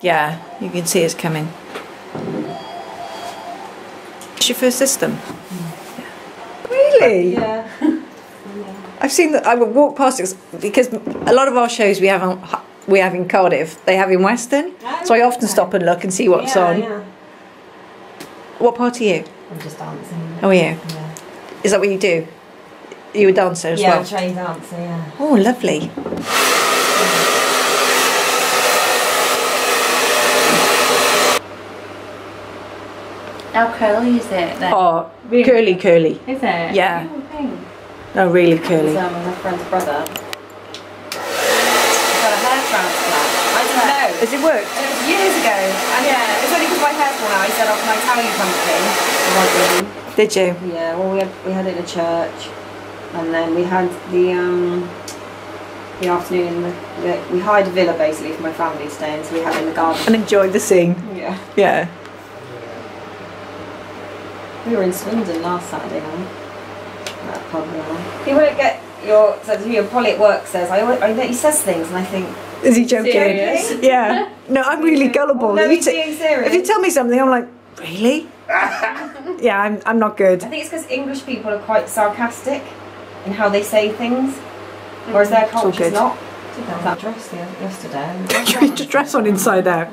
Yeah, you can see it's coming. It's your first system? Hmm. Really? Yeah. I've seen that. I would walk past it because a lot of our shows we have on, we have in Cardiff, they have in Western. so I often stop and look and see what's yeah, on. Yeah. What part are you? I'm just dancing. Oh, are you? Yeah. Is that what you do? You a dancer as Yeah, well? trained dancer, yeah. Oh, lovely. How curly is it then? Oh, Really? curly, curly. Is it? Yeah. Oh. No, really curly. um, my friend's brother. Got a hair transplant. I didn't know. Has it worked? And it was years ago. And yeah, it's only because my hair's fallen out. He said, oh, can I tell you something? I was like, Did you? Yeah, well, we had, we had it in a church. And then we had the, um, the afternoon in the, the, we hired a villa basically for my family staying, so we had it in the garden. And enjoyed the scene. Yeah. Yeah. We were in Swindon last Saturday night. That pub we were. You won't get your, so your Polly at work says, I, always, I know he says things and I think, Is he joking? Serious? Yeah. No, I'm really gullible. No, If you he's being serious. If you tell me something, I'm like, really? yeah, I'm, I'm not good. I think it's because English people are quite sarcastic in how they say things, whereas their all culture's good. not. That dress the- yesterday. you need to dress on inside out.